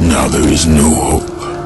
Now there is no hope.